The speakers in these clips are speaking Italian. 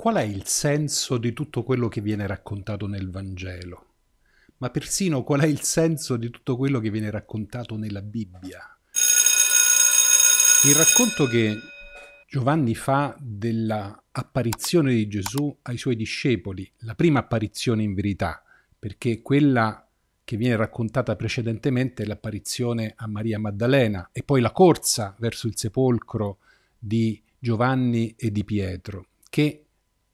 qual è il senso di tutto quello che viene raccontato nel Vangelo? Ma persino qual è il senso di tutto quello che viene raccontato nella Bibbia? Il racconto che Giovanni fa dell'apparizione di Gesù ai suoi discepoli, la prima apparizione in verità, perché quella che viene raccontata precedentemente è l'apparizione a Maria Maddalena e poi la corsa verso il sepolcro di Giovanni e di Pietro, che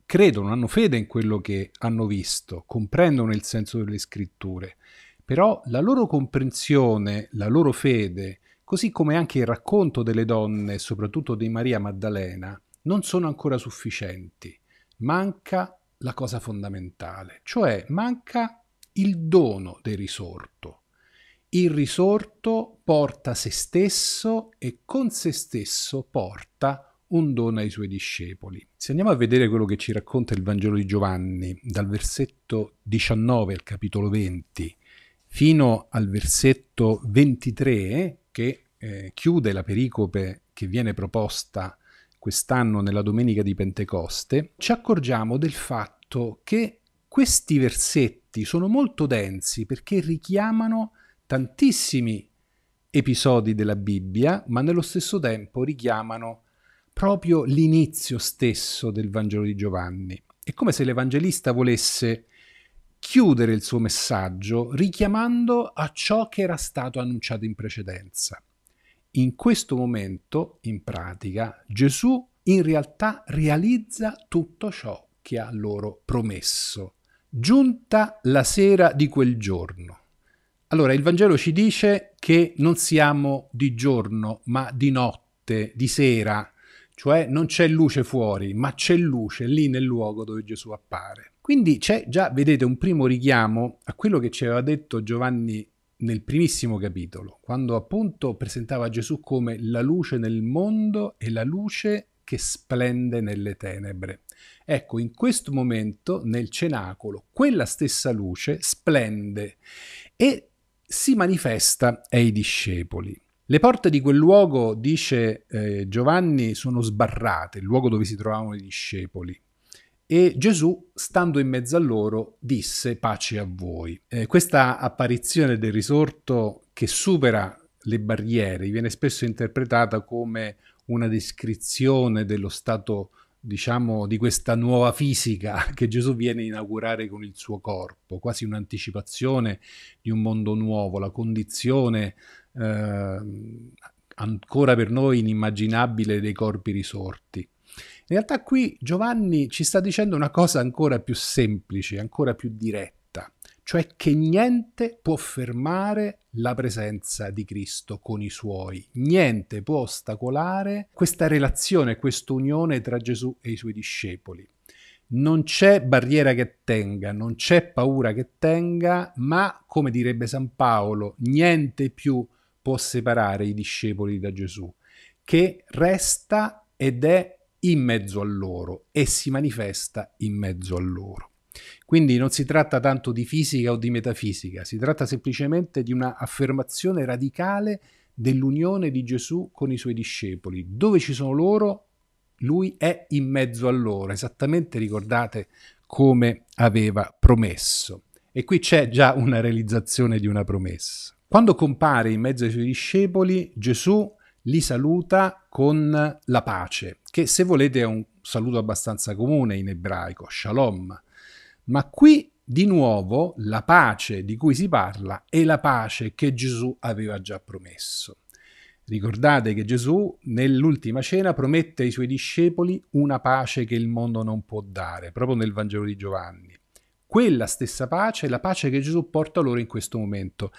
credono, hanno fede in quello che hanno visto, comprendono il senso delle scritture, però la loro comprensione, la loro fede, così come anche il racconto delle donne, soprattutto di Maria Maddalena, non sono ancora sufficienti. Manca la cosa fondamentale, cioè manca il dono del risorto. Il risorto porta se stesso e con se stesso porta un dono ai suoi discepoli. Se andiamo a vedere quello che ci racconta il Vangelo di Giovanni, dal versetto 19 al capitolo 20 fino al versetto 23, che eh, chiude la pericope che viene proposta quest'anno nella domenica di Pentecoste, ci accorgiamo del fatto che questi versetti sono molto densi perché richiamano tantissimi episodi della Bibbia, ma nello stesso tempo richiamano proprio l'inizio stesso del Vangelo di Giovanni. È come se l'Evangelista volesse chiudere il suo messaggio richiamando a ciò che era stato annunciato in precedenza. In questo momento, in pratica, Gesù in realtà realizza tutto ciò che ha loro promesso. Giunta la sera di quel giorno. Allora, il Vangelo ci dice che non siamo di giorno, ma di notte, di sera, cioè non c'è luce fuori, ma c'è luce lì nel luogo dove Gesù appare. Quindi c'è già, vedete, un primo richiamo a quello che ci aveva detto Giovanni nel primissimo capitolo, quando appunto presentava Gesù come la luce nel mondo e la luce che splende nelle tenebre. Ecco, in questo momento nel cenacolo quella stessa luce splende e si manifesta ai discepoli. Le porte di quel luogo, dice eh, Giovanni, sono sbarrate, il luogo dove si trovavano i discepoli. E Gesù, stando in mezzo a loro, disse pace a voi. Eh, questa apparizione del risorto che supera le barriere viene spesso interpretata come una descrizione dello stato diciamo, di questa nuova fisica che Gesù viene a inaugurare con il suo corpo, quasi un'anticipazione di un mondo nuovo, la condizione eh, ancora per noi inimmaginabile dei corpi risorti. In realtà qui Giovanni ci sta dicendo una cosa ancora più semplice, ancora più diretta, cioè che niente può fermare la presenza di Cristo con i suoi, niente può ostacolare questa relazione, questa unione tra Gesù e i suoi discepoli. Non c'è barriera che tenga, non c'è paura che tenga, ma, come direbbe San Paolo, niente più può separare i discepoli da Gesù, che resta ed è in mezzo a loro e si manifesta in mezzo a loro. Quindi non si tratta tanto di fisica o di metafisica, si tratta semplicemente di una affermazione radicale dell'unione di Gesù con i suoi discepoli. Dove ci sono loro, lui è in mezzo a loro, esattamente ricordate come aveva promesso. E qui c'è già una realizzazione di una promessa. Quando compare in mezzo ai suoi discepoli, Gesù li saluta con la pace, che se volete è un saluto abbastanza comune in ebraico, shalom. Ma qui di nuovo la pace di cui si parla è la pace che Gesù aveva già promesso. Ricordate che Gesù nell'ultima cena promette ai suoi discepoli una pace che il mondo non può dare, proprio nel Vangelo di Giovanni. Quella stessa pace è la pace che Gesù porta loro in questo momento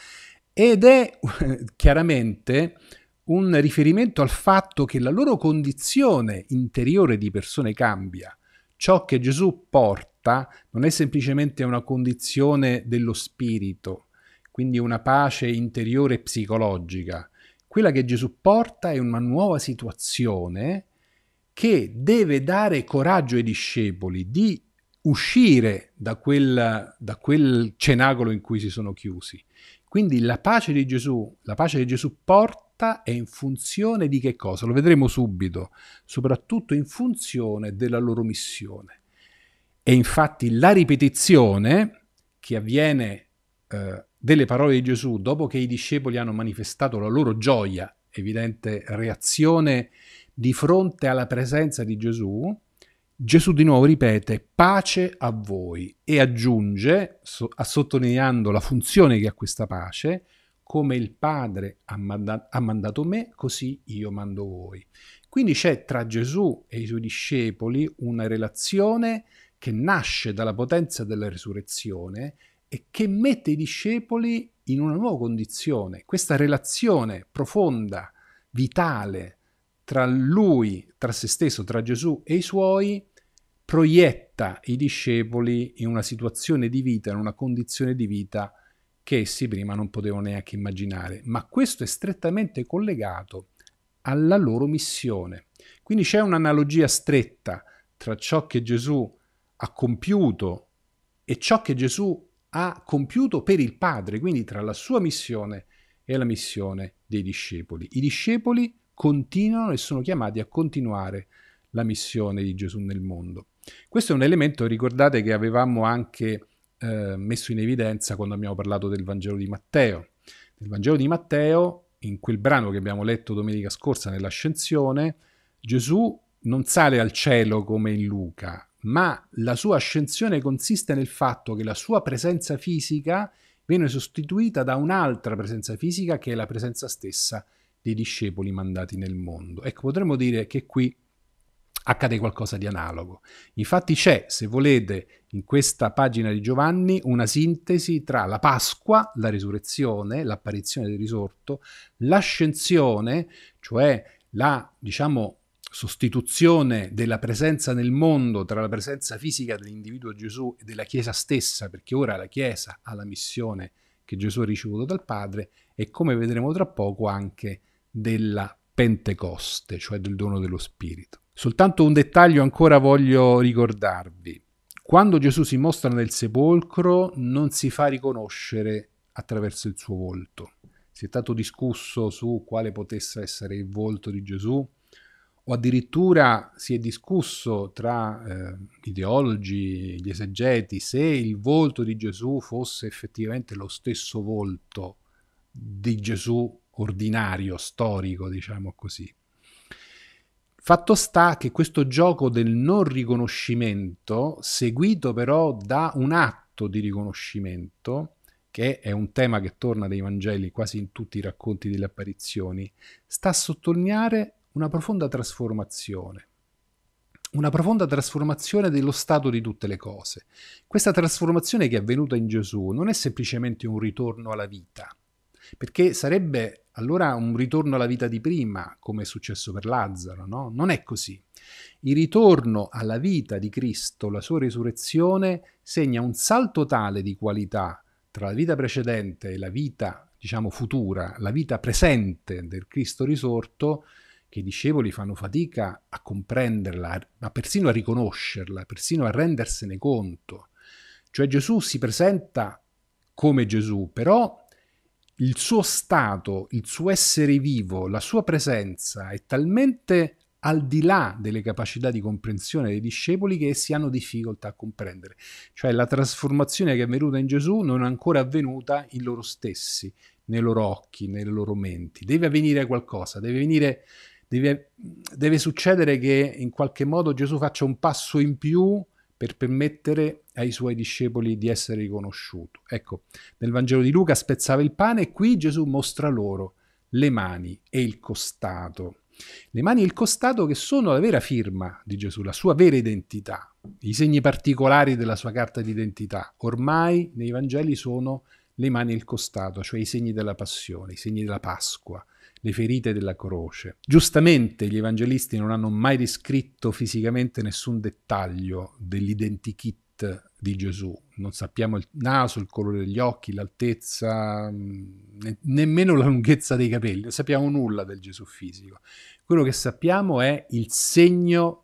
ed è chiaramente un riferimento al fatto che la loro condizione interiore di persone cambia. Ciò che Gesù porta non è semplicemente una condizione dello spirito, quindi una pace interiore psicologica. Quella che Gesù porta è una nuova situazione che deve dare coraggio ai discepoli di uscire da quel, da quel cenacolo in cui si sono chiusi quindi la pace di Gesù, la pace che Gesù porta è in funzione di che cosa? Lo vedremo subito, soprattutto in funzione della loro missione. E infatti la ripetizione che avviene eh, delle parole di Gesù dopo che i discepoli hanno manifestato la loro gioia, evidente reazione di fronte alla presenza di Gesù, Gesù di nuovo ripete pace a voi e aggiunge, so, sottolineando la funzione che ha questa pace, come il Padre ha, manda- ha mandato me, così io mando voi. Quindi c'è tra Gesù e i suoi discepoli una relazione che nasce dalla potenza della risurrezione e che mette i discepoli in una nuova condizione. Questa relazione profonda, vitale, tra lui, tra se stesso, tra Gesù e i suoi, proietta i discepoli in una situazione di vita, in una condizione di vita che essi prima non potevano neanche immaginare. Ma questo è strettamente collegato alla loro missione. Quindi c'è un'analogia stretta tra ciò che Gesù ha compiuto e ciò che Gesù ha compiuto per il Padre, quindi tra la sua missione e la missione dei discepoli. I discepoli continuano e sono chiamati a continuare la missione di Gesù nel mondo. Questo è un elemento, ricordate, che avevamo anche eh, messo in evidenza quando abbiamo parlato del Vangelo di Matteo. Nel Vangelo di Matteo, in quel brano che abbiamo letto domenica scorsa nell'ascensione, Gesù non sale al cielo come in Luca, ma la sua ascensione consiste nel fatto che la sua presenza fisica viene sostituita da un'altra presenza fisica che è la presenza stessa dei discepoli mandati nel mondo. Ecco, potremmo dire che qui accade qualcosa di analogo. Infatti c'è, se volete, in questa pagina di Giovanni una sintesi tra la Pasqua, la risurrezione, l'apparizione del risorto, l'ascensione, cioè la, diciamo, sostituzione della presenza nel mondo tra la presenza fisica dell'individuo Gesù e della Chiesa stessa, perché ora la Chiesa ha la missione che Gesù ha ricevuto dal Padre, e come vedremo tra poco anche della Pentecoste, cioè del dono dello Spirito. Soltanto un dettaglio ancora voglio ricordarvi. Quando Gesù si mostra nel sepolcro non si fa riconoscere attraverso il suo volto. Si è tanto discusso su quale potesse essere il volto di Gesù o addirittura si è discusso tra eh, ideologi, gli esegeti, se il volto di Gesù fosse effettivamente lo stesso volto di Gesù ordinario, storico, diciamo così. Fatto sta che questo gioco del non riconoscimento, seguito però da un atto di riconoscimento, che è un tema che torna dai Vangeli quasi in tutti i racconti delle apparizioni, sta a sottolineare una profonda trasformazione. Una profonda trasformazione dello stato di tutte le cose. Questa trasformazione che è avvenuta in Gesù non è semplicemente un ritorno alla vita, perché sarebbe allora un ritorno alla vita di prima, come è successo per Lazzaro, no? Non è così. Il ritorno alla vita di Cristo, la sua risurrezione, segna un salto tale di qualità tra la vita precedente e la vita, diciamo, futura, la vita presente del Cristo risorto, che i discepoli fanno fatica a comprenderla, ma persino a riconoscerla, persino a rendersene conto. Cioè Gesù si presenta come Gesù, però il suo stato, il suo essere vivo, la sua presenza è talmente al di là delle capacità di comprensione dei discepoli che essi hanno difficoltà a comprendere. Cioè la trasformazione che è avvenuta in Gesù non è ancora avvenuta in loro stessi, nei loro occhi, nelle loro menti. Deve avvenire qualcosa, deve, venire, deve, deve succedere che in qualche modo Gesù faccia un passo in più per permettere ai suoi discepoli di essere riconosciuto. Ecco, nel Vangelo di Luca spezzava il pane e qui Gesù mostra loro le mani e il costato. Le mani e il costato che sono la vera firma di Gesù, la sua vera identità, i segni particolari della sua carta d'identità. Ormai nei Vangeli sono le mani e il costato, cioè i segni della passione, i segni della Pasqua, le ferite della croce. Giustamente gli evangelisti non hanno mai descritto fisicamente nessun dettaglio dell'identikit di Gesù. Non sappiamo il naso, il colore degli occhi, l'altezza, ne- nemmeno la lunghezza dei capelli, non sappiamo nulla del Gesù fisico. Quello che sappiamo è il segno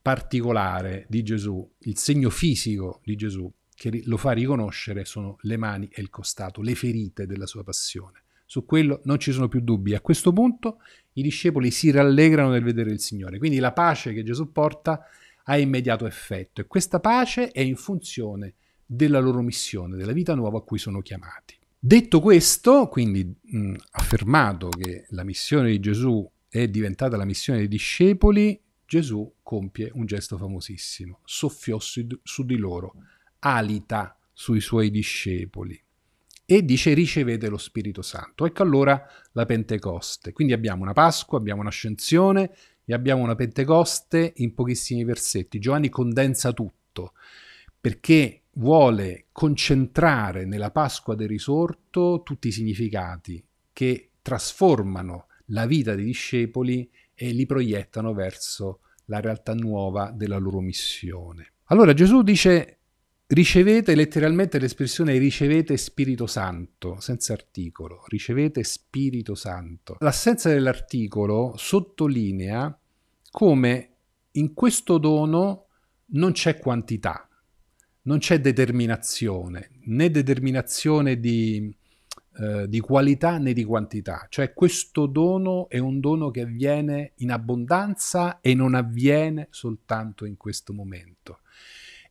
particolare di Gesù, il segno fisico di Gesù che lo fa riconoscere sono le mani e il costato, le ferite della sua passione. Su quello non ci sono più dubbi. A questo punto i discepoli si rallegrano nel vedere il Signore. Quindi la pace che Gesù porta ha immediato effetto e questa pace è in funzione della loro missione, della vita nuova a cui sono chiamati. Detto questo, quindi mh, affermato che la missione di Gesù è diventata la missione dei discepoli, Gesù compie un gesto famosissimo, soffiò su, su di loro, alita sui suoi discepoli e dice ricevete lo Spirito Santo. Ecco allora la Pentecoste. Quindi abbiamo una Pasqua, abbiamo un'ascensione e abbiamo una Pentecoste in pochissimi versetti. Giovanni condensa tutto perché vuole concentrare nella Pasqua del risorto tutti i significati che trasformano la vita dei discepoli e li proiettano verso la realtà nuova della loro missione. Allora Gesù dice ricevete letteralmente l'espressione ricevete Spirito Santo, senza articolo, ricevete Spirito Santo. L'assenza dell'articolo sottolinea come in questo dono non c'è quantità, non c'è determinazione, né determinazione di, eh, di qualità né di quantità. Cioè questo dono è un dono che avviene in abbondanza e non avviene soltanto in questo momento.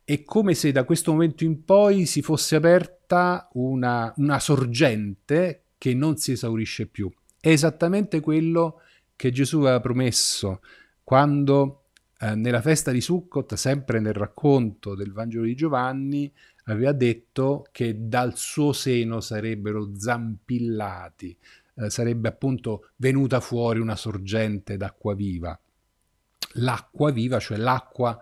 È come se da questo momento in poi si fosse aperta una, una sorgente che non si esaurisce più. È esattamente quello che Gesù aveva promesso quando eh, nella festa di Sukkot, sempre nel racconto del Vangelo di Giovanni, aveva detto che dal suo seno sarebbero zampillati, eh, sarebbe appunto venuta fuori una sorgente d'acqua viva. L'acqua viva, cioè l'acqua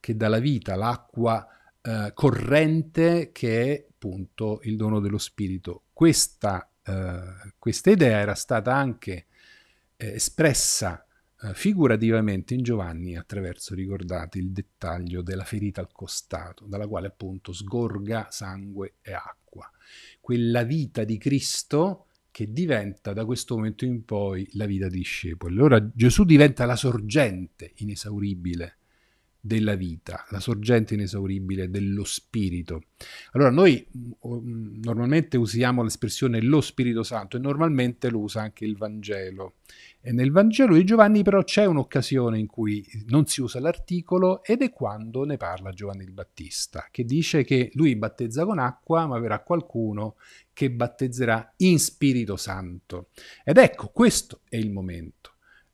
che dà la vita, l'acqua eh, corrente che è appunto il dono dello Spirito. Questa, eh, questa idea era stata anche eh, espressa eh, figurativamente in Giovanni attraverso, ricordate, il dettaglio della ferita al costato, dalla quale appunto sgorga sangue e acqua. Quella vita di Cristo che diventa da questo momento in poi la vita dei discepoli. Allora Gesù diventa la sorgente inesauribile della vita, la sorgente inesauribile dello Spirito. Allora noi mm, mm, normalmente usiamo l'espressione lo Spirito Santo e normalmente lo usa anche il Vangelo. E nel Vangelo di Giovanni però c'è un'occasione in cui non si usa l'articolo ed è quando ne parla Giovanni il Battista, che dice che lui battezza con acqua, ma verrà qualcuno che battezzerà in Spirito Santo. Ed ecco, questo è il momento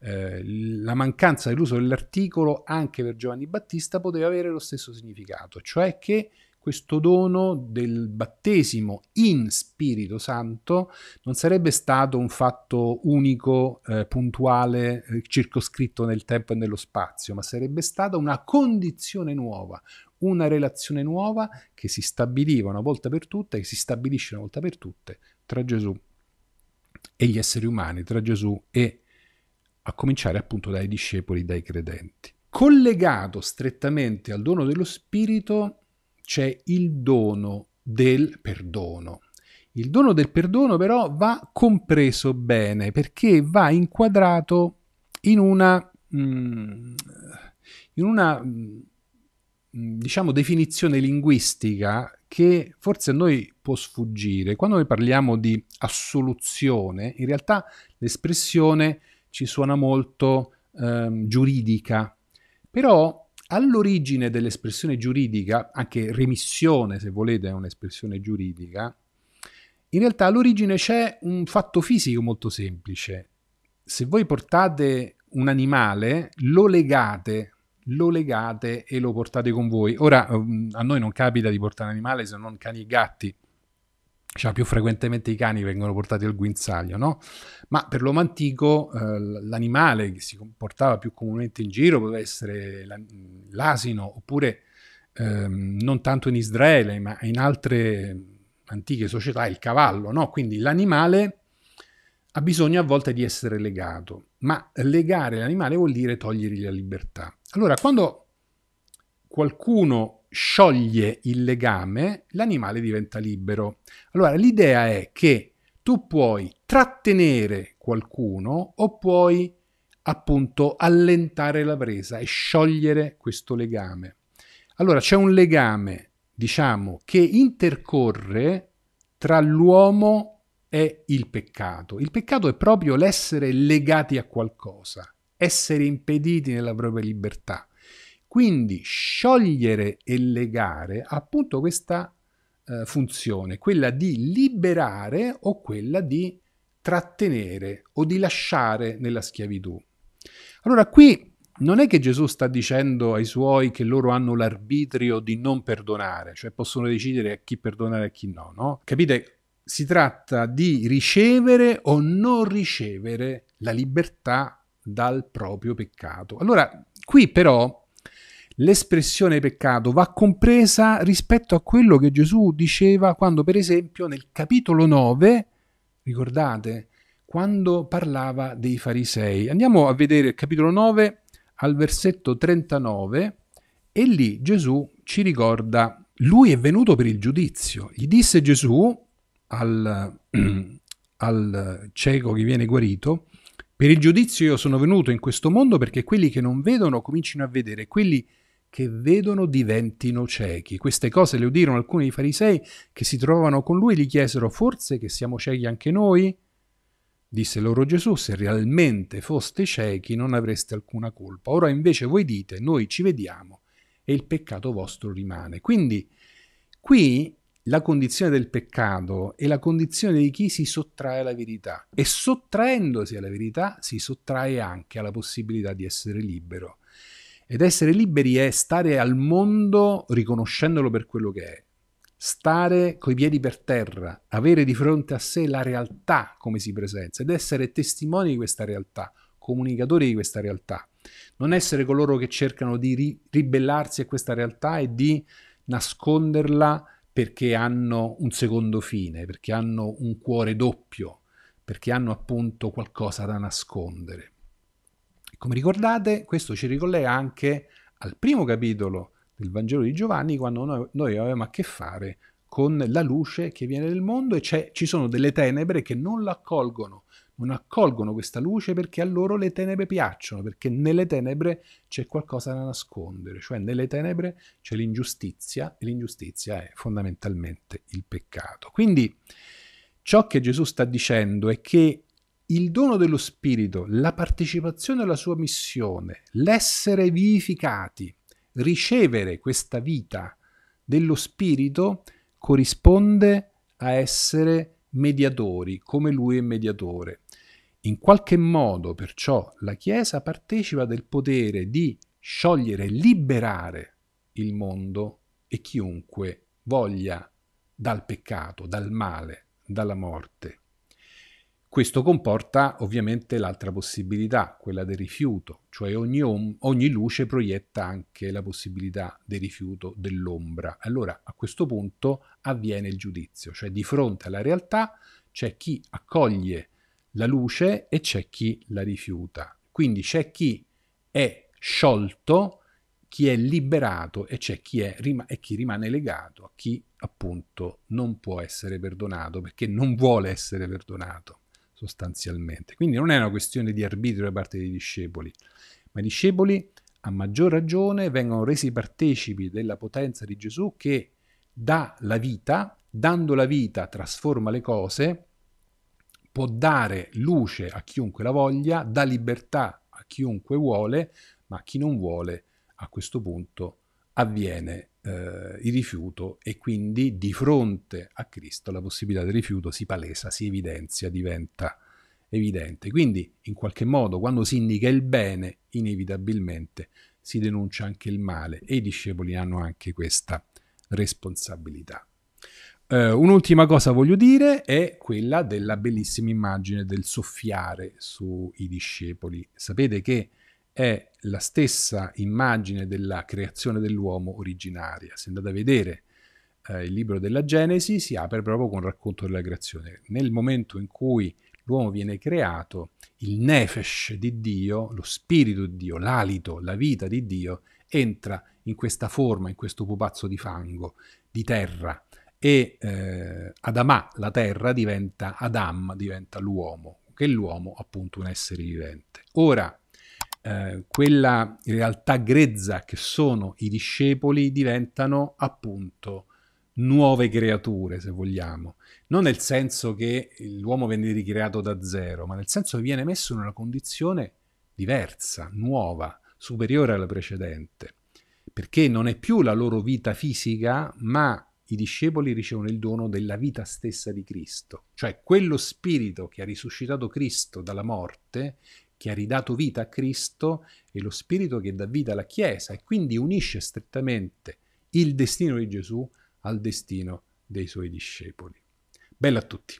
eh, la mancanza dell'uso dell'articolo anche per Giovanni Battista poteva avere lo stesso significato, cioè che questo dono del battesimo in Spirito Santo non sarebbe stato un fatto unico, eh, puntuale, eh, circoscritto nel tempo e nello spazio, ma sarebbe stata una condizione nuova, una relazione nuova che si stabiliva una volta per tutte, che si stabilisce una volta per tutte tra Gesù e gli esseri umani, tra Gesù e a cominciare appunto dai discepoli, dai credenti. Collegato strettamente al dono dello Spirito c'è il dono del perdono. Il dono del perdono però va compreso bene perché va inquadrato in una, mm, in una mm, diciamo, definizione linguistica che forse a noi può sfuggire. Quando noi parliamo di assoluzione, in realtà l'espressione ci suona molto ehm, giuridica, però all'origine dell'espressione giuridica, anche remissione se volete è un'espressione giuridica, in realtà all'origine c'è un fatto fisico molto semplice. Se voi portate un animale, lo legate, lo legate e lo portate con voi. Ora, ehm, a noi non capita di portare un animale se non cani e gatti, cioè, più frequentemente i cani vengono portati al guinzaglio, no? Ma per l'uomo antico eh, l'animale che si portava più comunemente in giro poteva essere l'asino, oppure ehm, non tanto in Israele, ma in altre antiche società il cavallo, no? Quindi l'animale ha bisogno a volte di essere legato, ma legare l'animale vuol dire togliergli la libertà. Allora, quando qualcuno scioglie il legame, l'animale diventa libero. Allora l'idea è che tu puoi trattenere qualcuno o puoi appunto allentare la presa e sciogliere questo legame. Allora c'è un legame, diciamo, che intercorre tra l'uomo e il peccato. Il peccato è proprio l'essere legati a qualcosa, essere impediti nella propria libertà. Quindi sciogliere e legare appunto questa eh, funzione, quella di liberare o quella di trattenere o di lasciare nella schiavitù. Allora qui non è che Gesù sta dicendo ai suoi che loro hanno l'arbitrio di non perdonare, cioè possono decidere a chi perdonare e a chi no, no? Capite? Si tratta di ricevere o non ricevere la libertà dal proprio peccato. Allora, qui però l'espressione peccato va compresa rispetto a quello che Gesù diceva quando, per esempio, nel capitolo 9, ricordate, quando parlava dei farisei. Andiamo a vedere il capitolo 9 al versetto 39 e lì Gesù ci ricorda, lui è venuto per il giudizio. Gli disse Gesù al, al cieco che viene guarito, per il giudizio io sono venuto in questo mondo perché quelli che non vedono comincino a vedere, quelli che vedono diventino ciechi. Queste cose le udirono alcuni dei farisei che si trovavano con lui e gli chiesero forse che siamo ciechi anche noi? Disse loro Gesù, se realmente foste ciechi non avreste alcuna colpa. Ora invece voi dite, noi ci vediamo e il peccato vostro rimane. Quindi qui la condizione del peccato è la condizione di chi si sottrae alla verità e sottraendosi alla verità si sottrae anche alla possibilità di essere libero. Ed essere liberi è stare al mondo riconoscendolo per quello che è stare coi piedi per terra, avere di fronte a sé la realtà come si presenta ed essere testimoni di questa realtà, comunicatori di questa realtà. Non essere coloro che cercano di ri- ribellarsi a questa realtà e di nasconderla perché hanno un secondo fine, perché hanno un cuore doppio, perché hanno appunto qualcosa da nascondere. Come ricordate, questo ci ricollega anche al primo capitolo del Vangelo di Giovanni quando noi, noi avevamo a che fare con la luce che viene del mondo e ci sono delle tenebre che non la accolgono, non accolgono questa luce perché a loro le tenebre piacciono, perché nelle tenebre c'è qualcosa da nascondere, cioè nelle tenebre c'è l'ingiustizia e l'ingiustizia è fondamentalmente il peccato. Quindi ciò che Gesù sta dicendo è che il dono dello Spirito, la partecipazione alla sua missione, l'essere vivificati, ricevere questa vita dello Spirito corrisponde a essere mediatori, come lui è mediatore. In qualche modo, perciò, la Chiesa partecipa del potere di sciogliere, liberare il mondo e chiunque voglia dal peccato, dal male, dalla morte. Questo comporta ovviamente l'altra possibilità, quella del rifiuto, cioè ogni, ogni, luce proietta anche la possibilità del rifiuto dell'ombra. Allora a questo punto avviene il giudizio, cioè di fronte alla realtà c'è chi accoglie la luce e c'è chi la rifiuta. Quindi c'è chi è sciolto, chi è liberato e c'è chi, è, e chi rimane legato a chi appunto non può essere perdonato perché non vuole essere perdonato sostanzialmente. Quindi non è una questione di arbitrio da parte dei discepoli, ma i discepoli a maggior ragione vengono resi partecipi della potenza di Gesù che dà la vita, dando la vita trasforma le cose, può dare luce a chiunque la voglia, dà libertà a chiunque vuole, ma a chi non vuole a questo punto avviene eh, il rifiuto e quindi di fronte a Cristo la possibilità del rifiuto si palesa, si evidenzia, diventa evidente. Quindi in qualche modo quando si indica il bene, inevitabilmente si denuncia anche il male e i discepoli hanno anche questa responsabilità. Uh, un'ultima cosa voglio dire è quella della bellissima immagine del soffiare sui discepoli. Sapete che è la stessa immagine della creazione dell'uomo originaria. Se andate a vedere eh, il libro della Genesi, si apre proprio con il racconto della creazione. Nel momento in cui l'uomo viene creato, il nefesh di Dio, lo spirito di Dio, l'alito, la vita di Dio, entra in questa forma, in questo pupazzo di fango, di terra, e eh, Adamà, la terra, diventa Adam, diventa l'uomo, che l'uomo appunto un essere vivente. Ora, eh, quella realtà grezza che sono i discepoli diventano appunto nuove creature, se vogliamo. Non nel senso che l'uomo viene ricreato da zero, ma nel senso che viene messo in una condizione diversa, nuova, superiore alla precedente. perché non è più la loro vita fisica, ma i discepoli ricevono il dono della vita stessa di Cristo, cioè quello spirito che ha risuscitato Cristo dalla morte, che ha ridato vita a Cristo, è lo spirito che dà vita alla Chiesa e quindi unisce strettamente il destino di Gesù al destino dei suoi discepoli. Bella a tutti.